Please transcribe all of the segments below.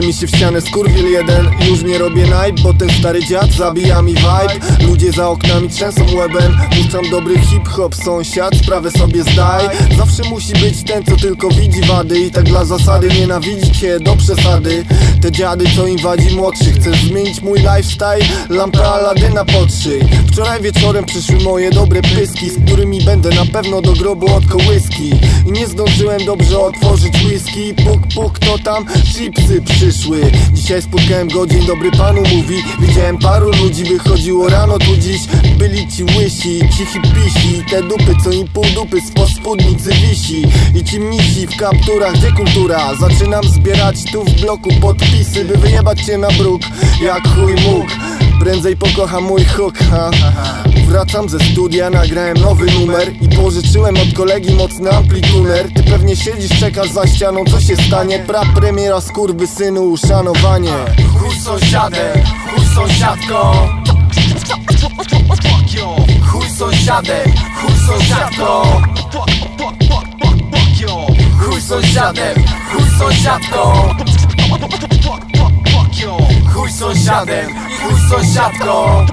mi się w ścianę skurwiel jeden. Już nie robię night, bo ten stary dziad zabija mi vibe. Ludzie za oknami trzęsą łebem. Puszczam dobry hip-hop, sąsiad, sprawę sobie zdaj. Zawsze musi być ten, co tylko widzi wady. I tak dla zasady nienawidzić cię do przesady Te dziady, co im wadzi młodszych Chcesz zmienić mój lifestyle? Lampa Aladyna podszyj Wczoraj wieczorem przyszły moje dobre pyski Z którymi będę na pewno do grobu od kołyski I nie zdążyłem dobrze otworzyć whisky. Puk, puk, to tam chipsy przyszły. Dzisiaj spotkałem go, dzień dobry panu mówi. Widziałem paru ludzi, wychodziło rano tu dziś Byli ci łysi, ci hipisi. Te dupy, co im pół dupy spod spódnicy wisi. I ci misi w kapturach, gdzie kultura? Zaczynam zbierać tu w bloku podpisy By wyjebać cię na bruk, jak chuj mógł. Prędzej pokocham mój hook, ha. Wracam ze studia, nagrałem nowy numer I pożyczyłem od kolegi mocny amplituner. Ty pewnie siedzisz, czekasz za ścianą, co się stanie? Pra premiera skurwy synu, uszanowanie. Chuj sąsiadem, chuj sąsiadką. Chuj sąsiadem, chuj sąsiadką. Chuj sąsiadem, chuj sąsiadką Chuj sąsiadem i chuj sąsiadką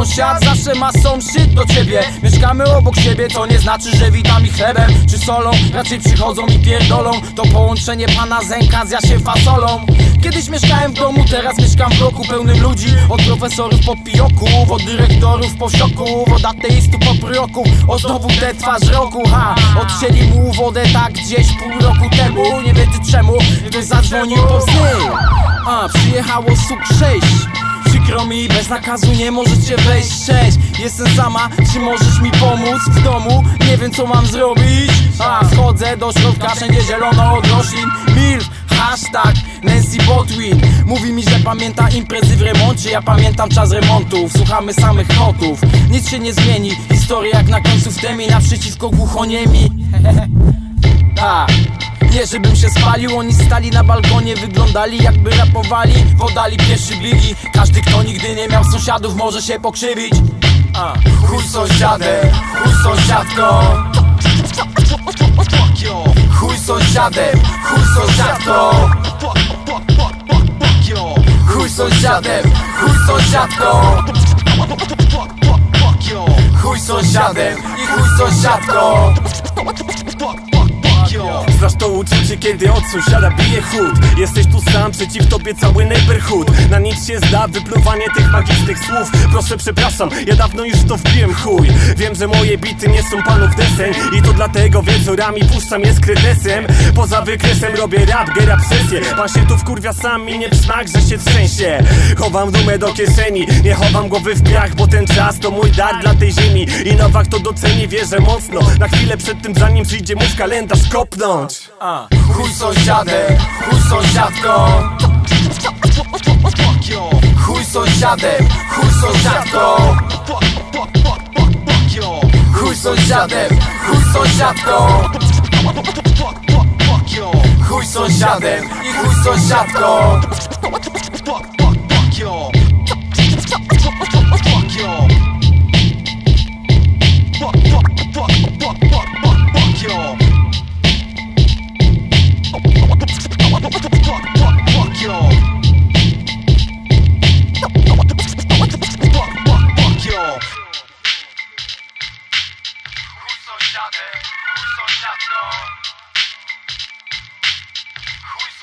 Sąsiad zawsze ma sąsiad do ciebie. Mieszkamy obok siebie, to nie znaczy, że witami chlebem czy solą. Raczej przychodzą i pierdolą. To połączenie pana Zenka z Jasiem fasolą. Kiedyś mieszkałem w domu, teraz mieszkam w bloku pełnym ludzi. Od profesorów po pijoków, od dyrektorów po wsioków Od ateistów po proroków, o znowu tę twarz roku Ha, odcięli mu wodę tak gdzieś pół roku temu. Nie wiem czemu, ktoś zadzwonił po sny A, przyjechało SUK 6 Przykro mi, bez nakazu nie możecie wejść. Cześć, jestem sama, czy możesz mi pomóc w domu? Nie wiem co mam zrobić. A, wchodzę do środka, wszędzie zielono od roślin. Milf, hashtag Nancy Botwin. Mówi mi, że pamięta imprezy w remoncie. Ja pamiętam czas remontów, słuchamy samych kotów Nic się nie zmieni, historia jak na końcu w temi Naprzeciwko głuchoniemi Tak nie żebym się spalił, oni stali na balkonie Wyglądali jakby rapowali, podali pierwszy bigi Każdy kto nigdy nie miał sąsiadów może się pokrzywić. A. Chuj sąsiadem, chuj sąsiadką. Chuj sąsiadem, chuj sąsiadką. Chuj sąsiadem, chuj sąsiadką. Chuj sąsiadem i chuj sąsiadką Znasz to uczucie, kiedy od sąsiada bije chód. Jesteś tu sam, przeciw tobie cały neighborhood. Na nic się zda wypluwanie tych magicznych słów. Proszę przepraszam, ja dawno już to wbiłem chuj. Wiem, że moje bity nie są panów deseń. I to dlatego wieczorami puszczam je z kretesem. Poza wykresem robię rap, gerap sesję Pan się tu wkurwia sam i nie przmak, że się trzęsie. Chowam dumę do kieszeni, nie chowam głowy w piach Bo ten czas to mój dar dla tej ziemi. I Nowak to doceni, wierzę mocno. Na chwilę przed tym zanim przyjdzie mu w kalendarz kopnąć. A. Chuj sąsiadem, chuj sąsiadką. Chuj sąsiadem, chuj sąsiadką. Chuj sąsiadem, chuj sąsiadką. Chuj sąsiadem i chuj sąsiadką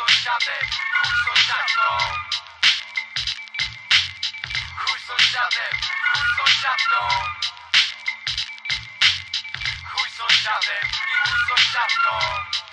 Chuj sąsiadem, chuj sąsiadką Chuj sąsiadem, chuj sąsiadką Chuj sąsiadem chuj sąsiadką